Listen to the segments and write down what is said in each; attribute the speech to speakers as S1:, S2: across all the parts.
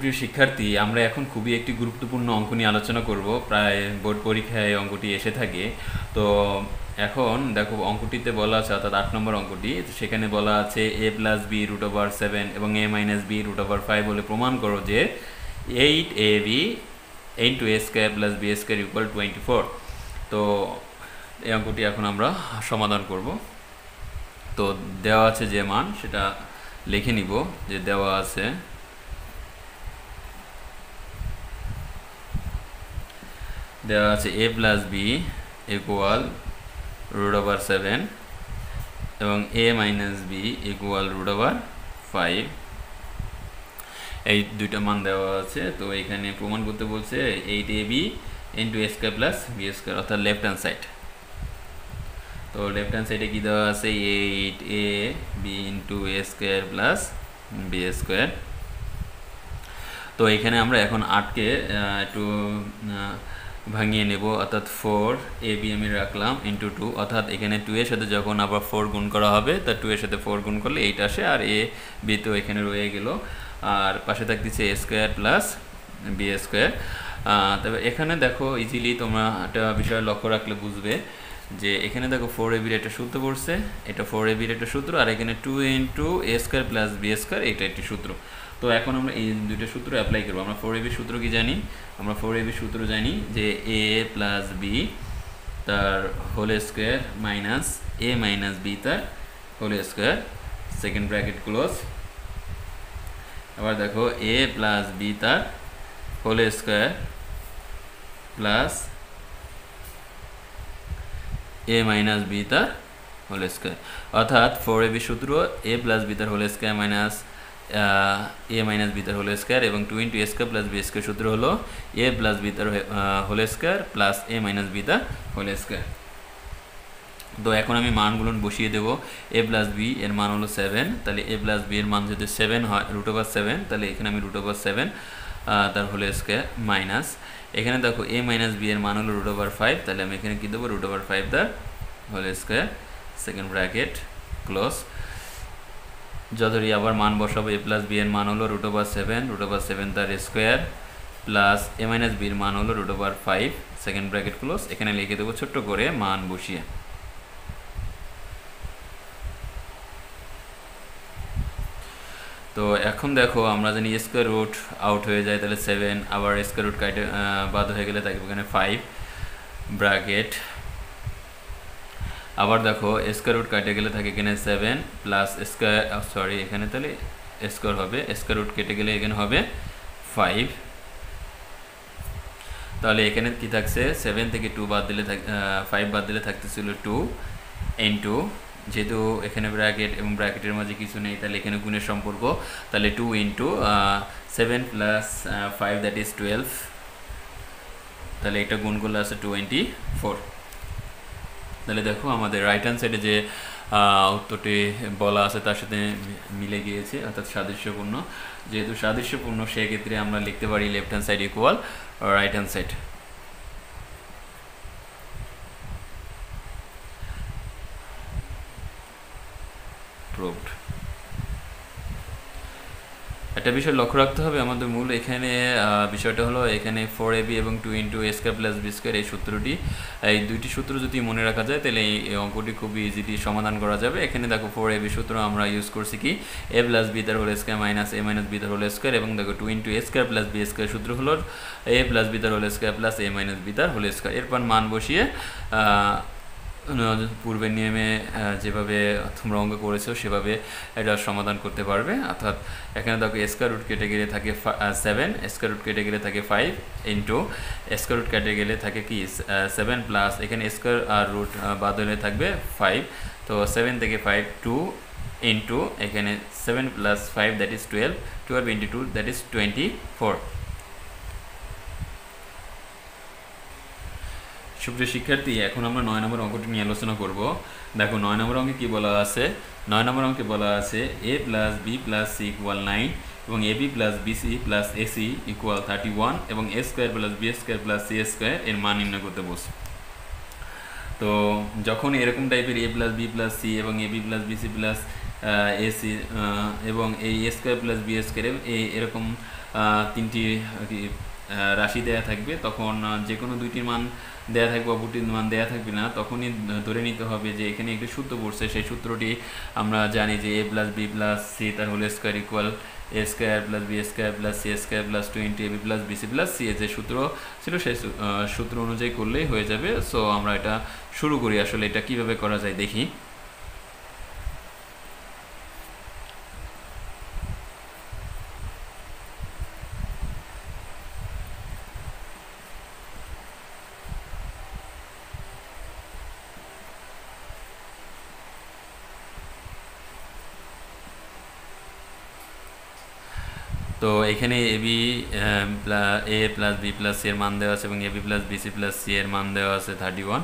S1: সুপ্রিয় শিক্ষার্থী, আমরা এখন খুবই একটি গুরুত্বপূর্ণ অঙ্ক নিয়ে আলোচনা করব। প্রায় বোর্ড পরীক্ষায় অঙ্কটি এসে থাকে। তো এখন দেখো, অঙ্কটিতে বলা আছে, অর্থাৎ আট নম্বর অঙ্কটি সেখানে বলা আছে A plus B root over seven এবং A minus B root over five বলে প্রমাণ করো যে eight A B eight two A square plus B square equal twenty four তো এই অঙ্কটি এখন আমরা সমাধান করব। তো দেওয়া আছে যে মান, সেটা লিখে নিব যে দেওয়া আছে দেওয়া আছে A plus B equal root over seven এবং A minus B equal root over five এই দুইটা মান দেওয়া আছে, তো এখানে প্রমাণ করতে বলছে eight A B into A square plus B square অর্থাৎ লেফট হ্যান্ড সাইড তো লেফট হ্যান্ড সাইডে কী দেওয়া আছে? Eight A B into A square plus B square তো এখানে আমরা এখন আটকে একটু ভাঙিয়ে নেব, অর্থাৎ ফোর এ বি আমি রাখলাম ইন্টু টু অর্থাৎ এখানে টু এর সাথে যখন আবার ফোর গুণ করা হবে, তা টু এর সাথে ফোর গুণ করলে এইট আসে, আর এ বি তো এখানে রয়ে গেল। আর পাশে থাকতেছে A square plus B square তবে এখানে দেখো ইজিলি তোমরা একটা বিষয় লক্ষ্য রাখলে বুঝবে যে এখানে দেখো ফোর এ এবির একটা সূত্র পড়ছে, এটা ফোর এ এবির একটা সূত্র, আর এখানে two into A square plus B square এটা একটি সূত্র। তো এখন আমরা এই দুইটা সূত্র অ্যাপ্লাই করব। আমরা ফোর সূত্র কি জানি? আমরা ফোর সূত্র জানি যে এ প্লাস বি তার whole square minus A minus B তার whole square second bracket close আবার দেখো এ প্লাস বি তার whole square plus A minus B তার হোল স্কোয়ার অর্থাৎ ফোর সূত্র এ প্লাস বি তার whole square minus A minus B তার whole square এবং two into square plus B square সূত্র হলো এ প্লাস বি তার whole square plus A minus B তার হোল স্কোয়ার তো এখন আমি মানগুলো বসিয়ে দেবো। এ প্লাস বি এর মান হলো সেভেন তাহলে এ প্লাস বি এর মান যদি সেভেন হয় রুট ওভার সেভেন তাহলে এখানে আমি রুট ওভার সেভেন তার হোল স্কোয়ার মাইনাস এখানে দেখো এ মাইনাস বি এর মান হলো রুট ওভার ফাইভ তাহলে আমি এখানে কী দেবো? Root over five the whole square second bracket close যতই আবার মান বসাবো এ প্লাস বি এর মান হলো root over seven root over seven তার স্কোয়ার প্লাস এ মাইনাস বির মান হলো root over five second bracket close এখানে লিখে দেবো ছোট্ট করে মান বসিয়ে। তো এখন দেখো, আমরা জানি স্কোয়ার রুট আউট হয়ে যায়, তাহলে সেভেন আবার স্কোয়ার রুট কাটে বাদ হয়ে গেলে থাকবে এখানে ফাইভ ব্র্যাকেট আবার দেখো স্কোয়ার রুট কাটে গেলে থাকে এখানে সেভেন প্লাস স্কোয়ার সরি এখানে তাহলে স্কোয়ার হবে। স্কোয়ার রুট কেটে গেলে এখানে হবে ফাইভ তাহলে এখানে কি থাকছে? সেভেন থেকে টু বাদ দিলে ফাইভ বাদ দিলে থাকতেছিল টু এন টু যেহেতু এখানে ব্র্যাকেট এবং ব্র্যাকেটের মাঝে কিছু নেই, তাহলে এখানে গুণের সম্পর্ক। তাহলে two into seven plus five that is twelve তাহলে এটা গুণ করলে আছে টোয়েন্টি ফোর তাহলে দেখো আমাদের রাইট হ্যান্ড সাইডে যে উত্তরটি বলা আছে তার সাথে মিলে গিয়েছে, অর্থাৎ সাদৃশ্যপূর্ণ। যেহেতু সাদৃশ্যপূর্ণ, সেক্ষেত্রে আমরা লিখতে পারি left hand side equal right hand side proved. একটা বিষয় লক্ষ্য রাখতে হবে, আমাদের মূল এখানে বিষয়টা হলো এখানে ফোর এবি এবং two into square plus B square এই সূত্রটি। এই দুইটি সূত্র যদি মনে রাখা যায়, তাহলে এই অঙ্কটি খুবই ইজিলি সমাধান করা যাবে। এখানে দেখো ফোর এবি সূত্র আমরা ইউজ করছি কি? এ প্লাস বি তার whole square minus A minus B তার হোল স্কোয়ার এবং দেখো two into square plus B square সূত্র হলো এ প্লাস বি তার whole square plus A minus B তার হোল স্কোয়ার এরপর মান বসিয়ে পূর্বের নিয়মে যেভাবে তোমরা অঙ্ক করেছ, সেভাবে এটা সমাধান করতে পারবে। অর্থাৎ এখানে দেখো স্কোয়ার রুট কেটে গেলে থাকে সেভেন স্কোয়ার রুট কেটে গেলে থাকে ফাইভ ইন্টু স্কোয়ার রুট কেটে গেলে থাকে কি সেভেন প্লাস এখানে স্কোয়ার আর রুট বাদ হলে থাকবে ফাইভ তো সেভেন থেকে ফাইভ টু ইন্টু এখানে seven plus five that is twelve twelve into two that is twenty four সুপ্রিয় শিক্ষার্থী, এখন আমরা নয় নম্বর অঙ্কটি নিয়ে আলোচনা করব। দেখো, নয় নম্বর অঙ্কে কী বলা আছে? নয় নম্বর অঙ্কে বলা আছে A plus B plus C equal nine এবং A B plus BC plus AC equal thirty one এবং A square plus B square plus C square এর মান নির্ণয় করতে বসে। তো যখন এরকম টাইপের A plus B plus C এবং A B plus BC plus AC এবং এই A square plus B square এই এরকম তিনটি রাশি দেয়া থাকবে, তখন যে কোনো দুইটির মান দেয়া থাকবে অপরটির মান দেয়া থাকবে না, তখনই ধরে নিতে হবে যে এখানে একটি সূত্র পড়ছে। সেই সূত্রটি আমরা জানি যে A plus B plus C তার whole square equal A square plus B square plus C square plus twenty A B plus BC plus C যে সূত্র ছিল সেই সূত্র অনুযায়ী করলেই হয়ে যাবে। সো আমরা এটা শুরু করি। আসলে এটা কীভাবে করা যায় দেখি। তো এখানে A B A plus B plus C এর মান দেওয়া আছে এবং A B plus BC plus C এর মান দেওয়া আছে থার্টি ওয়ান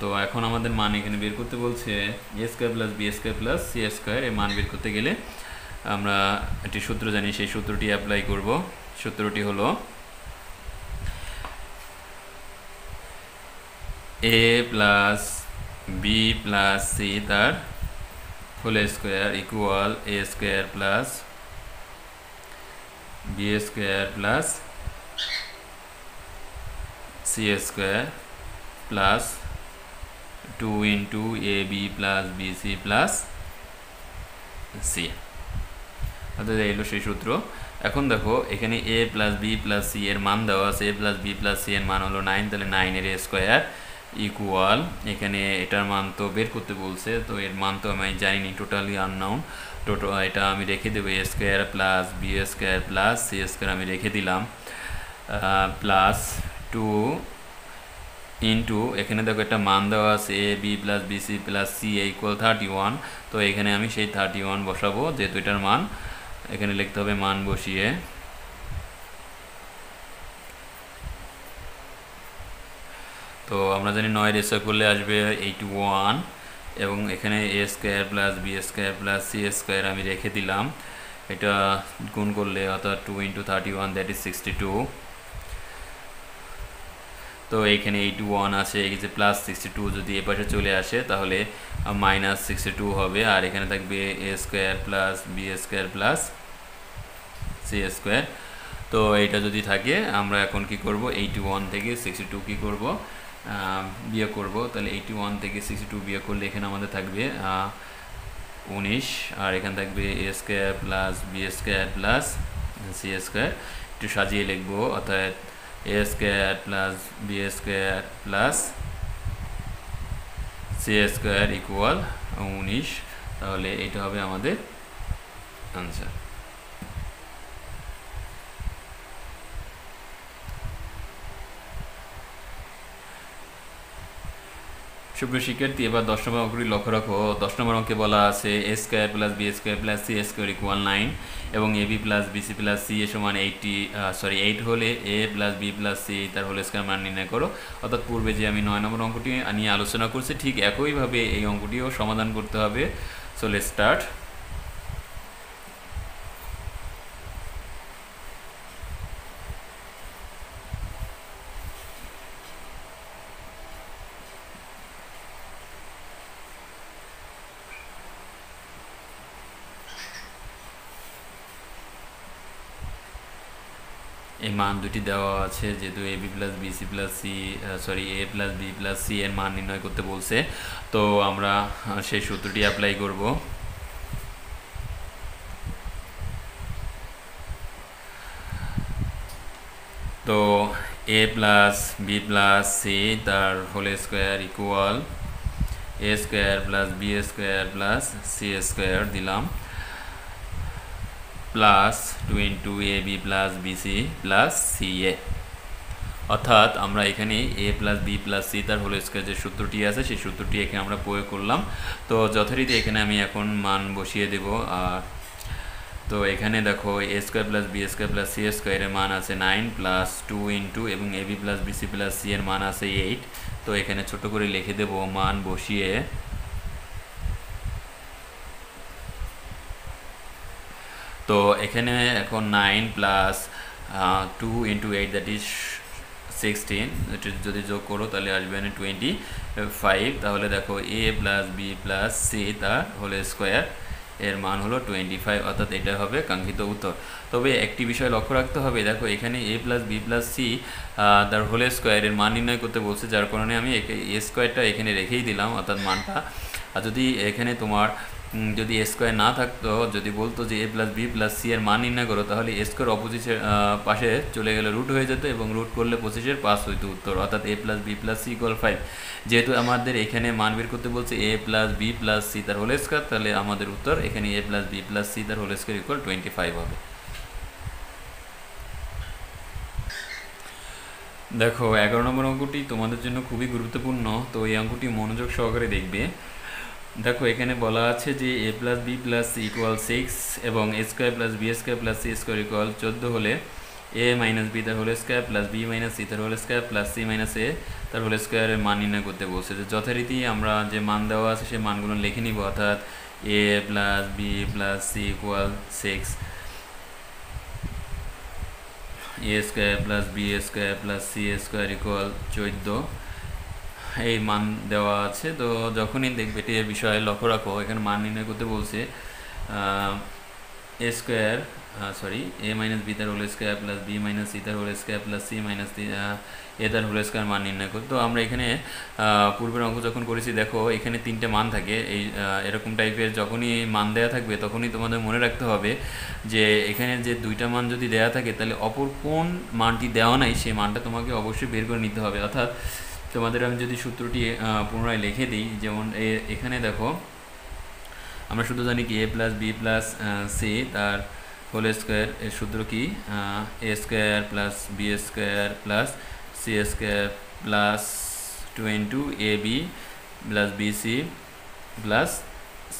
S1: তো এখন আমাদের মান এখানে বের করতে বলছে A square plus B square plus C square এর মান বের করতে গেলে আমরা একটি সূত্র জানি, সেই সূত্রটি অ্যাপ্লাই করব। সূত্রটি হলো A plus B plus C তার whole square equal A square plus B square plus C square plus two into A B plus BC plus C অর্থাৎ এলো সেই সূত্র। এখন দেখো, এখানে A plus B plus C এর মান দেওয়া আছে। A plus B plus C এর মান হলো নাইন তাহলে নাইনের স্কোয়ার ইকুয়াল এখানে এটার মান তো বের করতে বলছে, তো এর মান তো আমি জানিনি টোটালি আননাউন টোটো এটা আমি রেখে দেবো A square plus B square plus C square আমি রেখে দিলাম প্লাস টু ইন্টু এখানে দেখো একটা মান দেওয়া আছে A B plus BC plus C equal thirty one তো এখানে আমি সেই থার্টি ওয়ান বসাবো, যেহেতু এটার মান, এখানে লিখতে হবে মান বসিয়ে তো আমরা জানি নয় রেসা করলে আসবে এইটি ওয়ান এবং এখানে A square plus B square plus C square আমি রেখে দিলাম। এটা গুণ করলে অর্থাৎ two into thirty one that is sixty two তো এইখানে এইটি ওয়ান আছে, এই যে প্লাস সিক্সটি টু যদি এ চলে আসে, তাহলে মাইনাস সিক্সটি টু হবে। আর এখানে থাকবে A square plus B square plus C square তো এইটা যদি থাকে, আমরা এখন কি করব? এইটি ওয়ান থেকে সিক্সটি টু কী করব? বিয়োগ করব। তাহলে এইটি ওয়ান থেকে সিক্সটি টু বিয়োগ করলে এখানে আমাদের থাকবে উনিশ। আর এখানে থাকবে A square plus B square plus C square একটু সাজিয়ে লিখব অর্থাৎ A square plus B square plus C square equal উনিশ। তাহলে এটা হবে আমাদের আনসার সুপ্রিয় শিক্ষার্থী এবার দশ নম্বর অঙ্কটি লক্ষ্য রাখো। দশ নম্বর অঙ্কে বলা আছে A square plus B square plus C square equal nine এবং A B plus B C plus C A সমান এইটটি সরি এইট হলে A plus B plus C তার হোল স্কোয়ার মান নির্ণয় করো। অর্থাৎ পূর্বে যে আমি নয় নম্বর অঙ্কটি নিয়ে আলোচনা করছি, ঠিক একইভাবে এই অঙ্কটিও সমাধান করতে হবে। সো স্টার্ট এই মান দুটি দেওয়া আছে, যেহেতু A B plus B C plus C sorry A plus B plus C এর মান নির্ণয় করতে বলছে। তো আমরা সেই সূত্রটি অ্যাপ্লাই করব। তো A plus B plus C তার whole square equal A square plus B square plus C square দিলাম। Plus two into A B plus BC plus C A অর্থাৎ আমরা এখানে A plus B plus C তার whole square যে সূত্রটি আছে, সেই সূত্রটি এখানে আমরা প্রয়োগ করলাম। তো যথারীতি এখানে আমি এখন মান বসিয়ে দেব, আর তো এখানে দেখো A square plus B square plus C স্কোয়ারের মান আছে নাইন প্লাস টু ইন্টু এবং A B plus BC plus C এর মান আছে এইট তো এখানে ছোট করে লিখে দেব মান বসিয়ে তো এখানে এখন nine plus two into eight that is sixteen যদি যোগ করো তাহলে আসবে টোয়েন্টি ফাইভ তাহলে দেখো A plus B plus C তার হোল স্কোয়ার এর মান হলো টোয়েন্টি ফাইভ অর্থাৎ এটা হবে কাঙ্ক্ষিত উত্তর। তবে একটি বিষয় লক্ষ্য রাখতে হবে, দেখো এখানে A plus B plus C তার হোল স্কোয়ারের মান নির্ণয় করতে বলছে, যার কারণে আমি এ স্কোয়ারটা এখানে রেখেই দিলাম, অর্থাৎ মানটা। আর যদি এখানে তোমার যদি এ স্কোয়ার না থাকতো, যদি বলতো যে A plus B plus C এর মান নির্ণয় করো, তাহলে এ স্কোয়ার অপোজিটের পাশে চলে গেলে রুট হয়ে যেত এবং রুট করলে পঁচিশের পাস হইতো উত্তর, অর্থাৎ A plus B plus C equal five যেহেতু আমাদের এখানে মান বের করতে বলছে A plus B plus C তার হোল স্কোয়ার তাহলে আমাদের উত্তর এখানে A plus B plus C তার whole square equal twenty five হবে। দেখো, এগারো নম্বর অঙ্কটি তোমাদের জন্য খুবই গুরুত্বপূর্ণ, তো এই অঙ্কটি মনোযোগ সহকারে দেখবে। দেখো, এখানে বলা আছে যে A plus B plus C equal six এবং A square plus B square plus C square equal চোদ্দ হলে এ মাইনাস বি তার whole square plus B minus C তার whole square plus C minus A তার whole স্কোয়ারের মান নির্ণয় করতে বলছে। যে যথারীতি আমরা যে মান দেওয়া আছে সেই মানগুলো লিখে নিব, অর্থাৎ A plus B plus C equal six A square plus B square plus C square equal চোদ্দ। এই মান দেওয়া আছে। তো যখনই দেখবে এটি বিষয়ে লক্ষ্য রাখো, এখানে মান নির্ণয় করতে বলছে A square sorry A minus B তার whole square plus B minus C তার whole square plus C minus A তার হোল স্কোয়ার মান নির্ণয় করি। তো আমরা এখানে পূর্বের অঙ্ক যখন করেছি, দেখো, এখানে তিনটে মান থাকে। এই এরকম টাইপের যখনই মান দেওয়া থাকবে, তখনই তোমাদের মনে রাখতে হবে যে এখানে যে দুইটা মান যদি দেওয়া থাকে, তাহলে অপর কোন মানটি দেওয়া নাই, সেই মানটা তোমাকে অবশ্যই বের করে নিতে হবে। অর্থাৎ তোমাদের আমি যদি সূত্রটি পুনরায় লিখে দিই, যেমন এখানে দেখো, আমরা শুধু জানি কি A plus B plus C তার হোল স্কোয়ার এর সূত্র কি? A square plus B square plus C square plus two into A B plus B C plus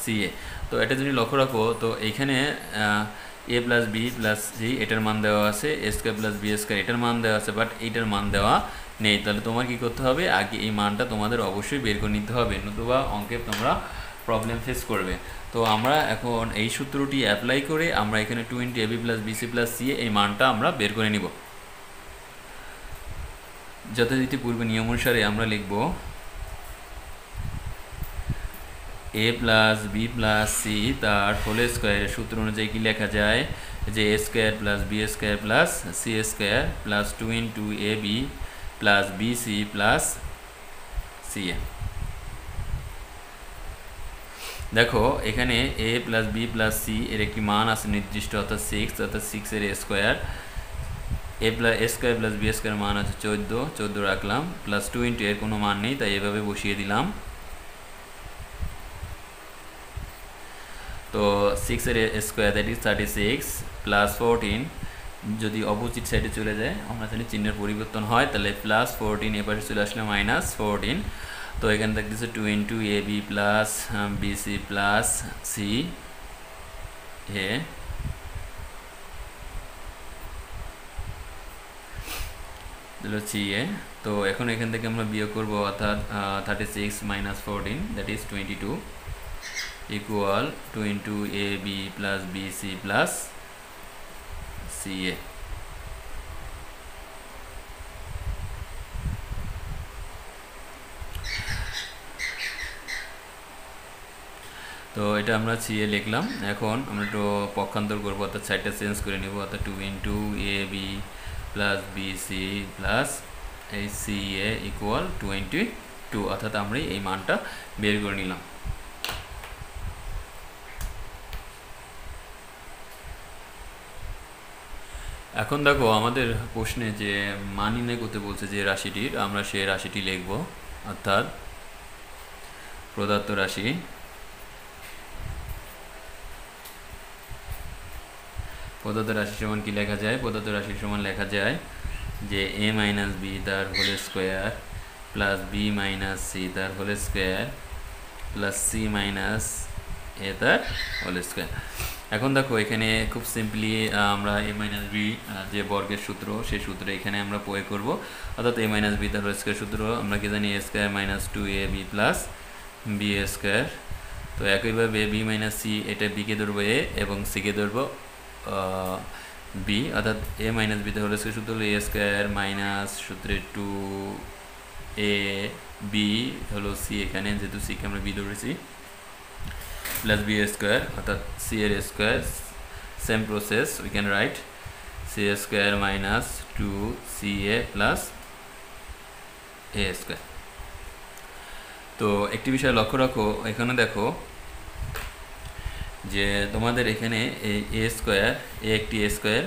S1: C A তো এটা যদি লক্ষ্য রাখো, তো এইখানে A plus B plus C এটার মান দেওয়া আছে A square plus B square এটার মান দেওয়া আছে বাট এইটার মান দেওয়া নেই, তাহলে তোমার কি করতে হবে? আগে এই মানটা তোমাদের অবশ্যই বের করে নিতে হবে। নতুবা অঙ্কে তোমরা প্রবলেম ফেস করবে। তো আমরা এখন এই সূত্রটি অ্যাপ্লাই করে আমরা এখানে twenty AB plus BC plus C এই মানটা আমরা বের করে নিব। যথারীতি পূর্বে নিয়ম অনুসারে আমরা লিখব a plus b plus c তার হোল স্কোয়ারের সূত্র অনুযায়ী কি লেখা যায়? যে a square plus b square plus c square plus two into a b plus bc plus ca দেখো, এখানে a plus b plus c এর একটি মান আছে নির্দিষ্ট, অর্থাৎ সিক্স অর্থাৎ সিক্সের square a plus a square plus b square মান আছে চোদ্দ চোদ্দ রাখলাম প্লাস টু ইন্টু এর কোনো মান নেই, তাই এভাবে বসিয়ে দিলাম। তো সিক্সের square that is thirty six plus fourteen যদি অপোজিট সাইডে চলে যায়, আমরা জানি চিহ্নের পরিবর্তন হয়, তাহলে প্লাস ফোরটিন এবারে চলে আসলে মাইনাস ফোরটিন তো এখানে থাকতেছে two into a b plus bc plus c a হচ্ছে এ তো এখন এখান থেকে আমরা বিয়োগ করব, অর্থাৎ thirty six minus fourteen that is twenty two equal to into a b plus b c plus a তো এটা আমরা সিএ লিখলাম। এখন আমরা একটু পক্ষান্তর করব, অর্থাৎ সাইডটা চেঞ্জ করে নেব, অর্থাৎ two into a b plus b c plus এই c a equal twenty two অর্থাৎ আমরা এই মানটা বের করে নিলাম। এখন দেখো, আমাদের প্রশ্নে যে মান নির্ণয় করতে বলছে যে রাশিটির, আমরা সে রাশিটি লিখব, অর্থাৎ প্রদত্ত রাশি প্রদত্ত রাশি সমান কি লেখা যায়? প্রদত্ত রাশির সমান লেখা যায় যে এ মাইনাস বি তার whole square plus b minus c তার whole square plus c minus a তার হোল স্কোয়ার এখন দেখো, এখানে খুব সিম্পলি আমরা এ মাইনাস বি যে বর্গের সূত্র, সেই সূত্র এখানে আমরা প্রয়োগ করব। অর্থাৎ এ মাইনাস বি তার হোল স্কোয়ার সূত্র, আমরা কি জানি? A square minus two a b plus b a square তো একইভাবে বি মাইনাস সি এটা বিকে ধরবো এ এবং সিকে ধরবো বি অর্থাৎ এ মাইনাস বিতে হলে স্কোয়ার সূত্র হলো এ স্কোয়ার মাইনাস সূত্রে টু এ বি হলো সি এখানে, যেহেতু সিকে আমরা বি ধরেছি। প্লাস বি স্কোয়ার অর্থাৎ সি এর square same process we can write c a square minus two c a plus a square তো একটি বিষয় লক্ষ্য রাখো, এখানে দেখো যে তোমাদের এখানে এই এ স্কোয়ার এ একটি এ স্কোয়ার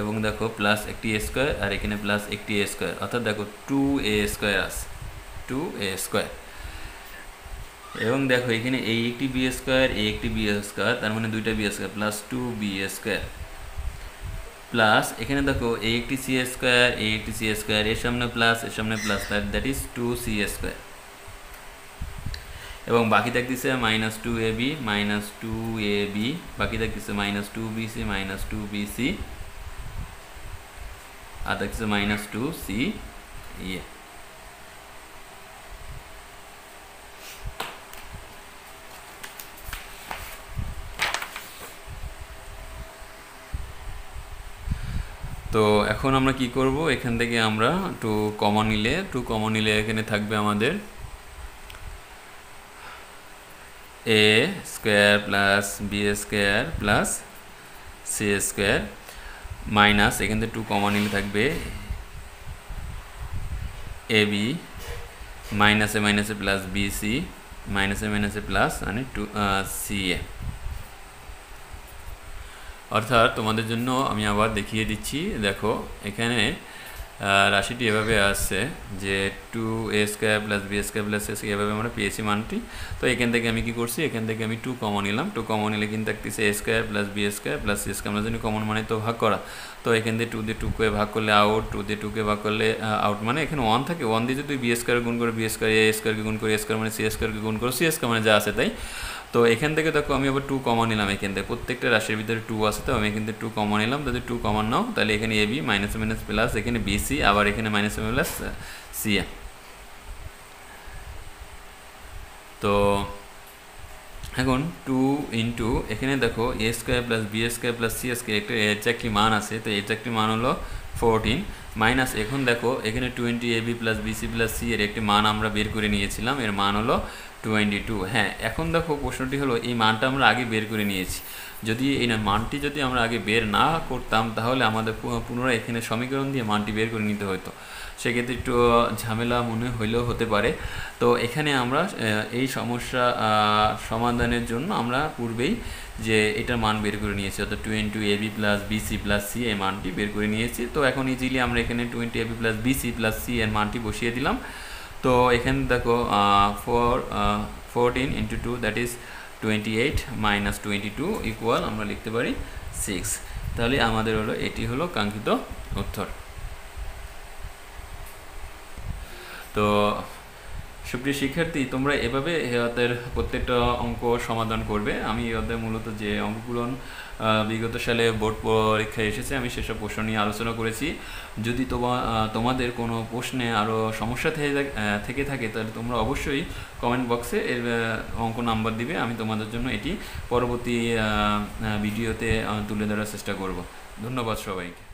S1: এবং দেখো প্লাস একটি এ স্কোয়ার আর এখানে প্লাস একটি এ স্কোয়ার অর্থাৎ দেখো টু এ স্কোয়ার আছে টু এ স্কোয়ার এবং দেখো এখানে এই একটি বি স্কোয়ার এই একটি বি স্কোয়ার তার মানে দুইটা b square plus two b square plus এখানে দেখো এই একটি সি স্কোয়ার এই একটি সি স্কোয়ার এর সামনে প্লাস এর সামনে plus that is two c square এবং বাকি থাকতেছে minus two a b minus two a b বাকি থাকতেছে minus two b c minus two b c আর থাকতেছে মাইনাস টু সি ইয়ে তো এখন আমরা কি করব? এখান থেকে আমরা টু কমন নিলে টু কমন নিলে এখানে থাকবে আমাদের a square plus b square plus c square minus এখান থেকে টু কমন নিলে থাকবে এ বি মাইনাসে মাইনাসে প্লাস বি সি মাইনাসে মাইনাসে প্লাস মানে টু সি এ অর্থাৎ তোমাদের জন্য আমি আবার দেখিয়ে দিচ্ছি। দেখো, এখানে রাশিটি এভাবে আসছে যে two a square plus b square plus s এভাবে আমরা পেয়েছি মানটি। তো এখান থেকে আমি কি করছি? এখান থেকে আমি টু কমন নিলাম। টু কমন নিলে কিন্তু থাকতেছে a square plus b square plus c square আমরা কমন মানে তো ভাগ করা। তো এখান দিয়ে টু দিয়ে টুকে ভাগ করলে আউট টু দিয়ে টুকে ভাগ করলে আউট মানে এখানে ওয়ান থাকে। ওয়ান দিয়ে যদি বি স্কোয়ার গুণ করে বি স্কোয়ার এ স্কোয়ারকে গুণ করে এ স্কোয়ার মানে সি স্কোয়ারকে গুণ করে সি স্কোয়ার মানে যা আছে তাই। তো এখান থেকে দেখো আমি আবার টু কমন নিলাম এখান থেকে। প্রত্যেকটা রাশির ভিতরে টু আছে, তো আমি এখান থেকে টু কমন নিলাম। যদি টু কমন নাও, তাহলে এখানে a b minus minus plus এখানে বিসি আবার এখানে মাইনাস প্লাস সি এ তো এখন টু ইন্টু এখানে দেখো a square plus b square plus c square একটা এক্সাক্টলি মান আছে, তো এক্সাক্টলি মান হলো ফোরটিন মাইনাস এখন দেখো, এখানে twenty a b plus bc plus c এর একটি মান আমরা বের করে নিয়েছিলাম, এর মান হলো টোয়েন্টি টু। হ্যাঁ এখন দেখো প্রশ্নটি হলো, এই মানটা আমরা আগে বের করে নিয়েছি। যদি এই মানটি যদি আমরা আগে বের না করতাম, তাহলে আমাদের পুনরায় এখানে সমীকরণ দিয়ে মানটি বের করে নিতে হতো সেক্ষেত্রে একটু ঝামেলা মনে হইলেও হতে পারে। তো এখানে আমরা এই সমস্যা সমাধানের জন্য আমরা পূর্বেই যে এটার মান বের করে নিয়েছি, অর্থাৎ twenty a b plus bc plus c এই মানটি বের করে নিয়েছি। তো এখন ইজিলি আমরা এখানে twenty a b plus bc plus c এর মানটি বসিয়ে দিলাম। তো এখানে দেখো four fourteen into two that is twenty eight minus twenty two equal আমরা লিখতে পারি সিক্স তাহলে আমাদের হলো, এটি হলো কাঙ্ক্ষিত উত্তর। তো সুপ্রিয় শিক্ষার্থী, তোমরা এভাবে এদের প্রত্যেকটা অঙ্ক সমাধান করবে। আমি এদের মূলত যে অঙ্কগুলো বিগত সালে বোর্ড পরীক্ষায় এসেছে, আমি সেসব প্রশ্ন নিয়ে আলোচনা করেছি। যদি তোমা তোমাদের কোনো প্রশ্নে আরও সমস্যা থেকে থাকে তাহলে তোমরা অবশ্যই কমেন্ট বক্সে এর অঙ্ক নাম্বার দিবে। আমি তোমাদের জন্য এটি পরবর্তী ভিডিওতে তুলে ধরার চেষ্টা করব। ধন্যবাদ সবাইকে।